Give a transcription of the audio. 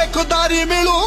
ਤੇ ਖੁਦਾਰੀ ਮਿਲੂ